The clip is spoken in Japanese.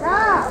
なあ。